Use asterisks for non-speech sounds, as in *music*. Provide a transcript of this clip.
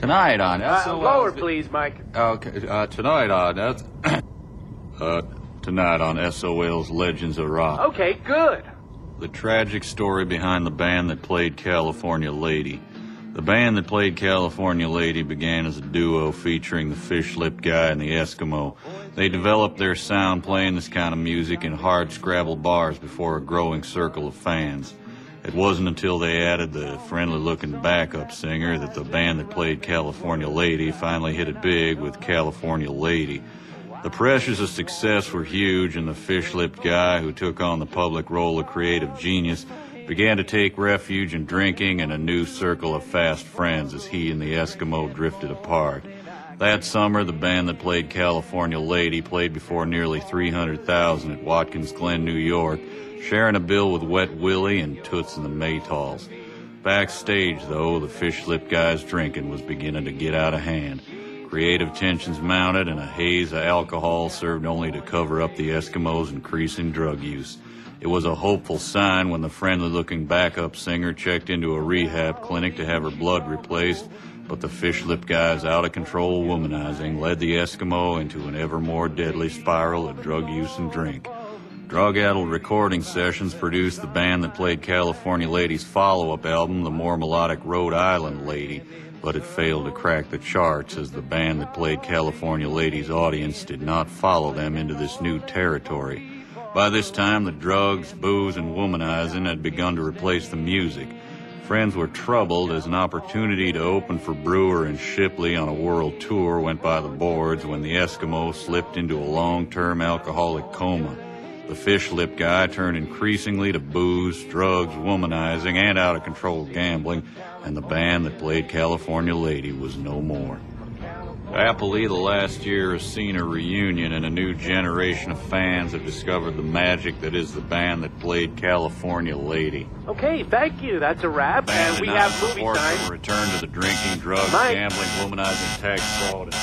Tonight on Uh, SOL's lower, please, Mike. Okay, uh, tonight on S- *coughs* uh, tonight on SOL's Legends of Rock. Okay, good. The tragic story behind the band that played California Lady. The band that played California Lady began as a duo featuring the Fish Lip Guy and the Eskimo. They developed their sound playing this kind of music in hard scrabble bars before a growing circle of fans. It wasn't until they added the friendly looking backup singer that the band that played California Lady finally hit it big with California Lady. The pressures of success were huge, and the fish lipped guy who took on the public role of creative genius began to take refuge in drinking and a new circle of fast friends as he and the Eskimo drifted apart. That summer, the band that played California Lady played before nearly 300,000 at Watkins Glen, New York, sharing a bill with Wet Willie and Toots and the Maytals. Backstage, though, the fish lip guy's drinking was beginning to get out of hand. Creative tensions mounted, and a haze of alcohol served only to cover up the Eskimos' increasing drug use. It was a hopeful sign when the friendly looking backup singer checked into a rehab clinic to have her blood replaced, but the fish lip guy's out of control womanizing led the Eskimo into an ever more deadly spiral of drug use and drink. Drug addled recording sessions produced the band that played California Lady's follow up album, the more melodic Rhode Island Lady, but it failed to crack the charts as the band that played California Lady's audience did not follow them into this new territory. By this time, the drugs, booze, and womanizing had begun to replace the music. Friends were troubled as an opportunity to open for Brewer and Shipley on a world tour went by the boards when the Eskimo slipped into a long term alcoholic coma. The fish lip guy turned increasingly to booze, drugs, womanizing, and out of control gambling, and the band that played California Lady was no more. The last year has seen a reunion, and a new generation of fans have discovered the magic that is the band that played California Lady. Okay, thank you. That's a wrap. Band And we have movie time. a return to the drinking, drugs, Mike. gambling, womanizing, tax fraud.